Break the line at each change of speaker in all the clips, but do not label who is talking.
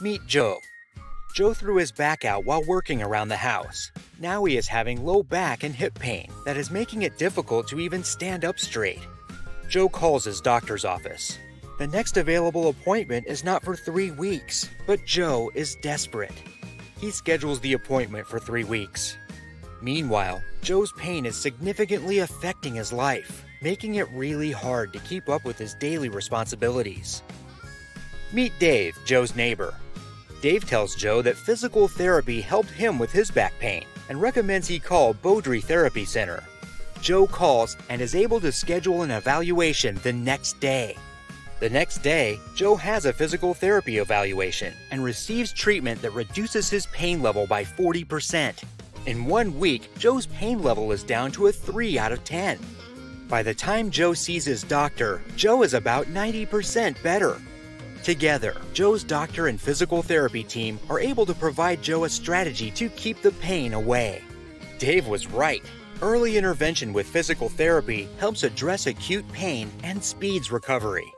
Meet Joe. Joe threw his back out while working around the house. Now he is having low back and hip pain that is making it difficult to even stand up straight. Joe calls his doctor's office. The next available appointment is not for three weeks, but Joe is desperate. He schedules the appointment for three weeks. Meanwhile, Joe's pain is significantly affecting his life, making it really hard to keep up with his daily responsibilities. Meet Dave, Joe's neighbor. Dave tells Joe that physical therapy helped him with his back pain and recommends he call Baudry Therapy Center. Joe calls and is able to schedule an evaluation the next day. The next day, Joe has a physical therapy evaluation and receives treatment that reduces his pain level by 40%. In one week, Joe's pain level is down to a 3 out of 10. By the time Joe sees his doctor, Joe is about 90% better. Together, Joe's doctor and physical therapy team are able to provide Joe a strategy to keep the pain away. Dave was right. Early intervention with physical therapy helps address acute pain and speeds recovery.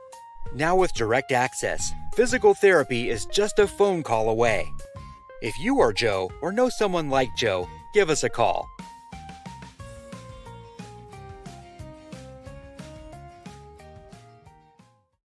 Now, with direct access, physical therapy is just a phone call away. If you are Joe or know someone like Joe, give us a call